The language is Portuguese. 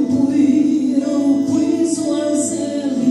Eu non puoi sois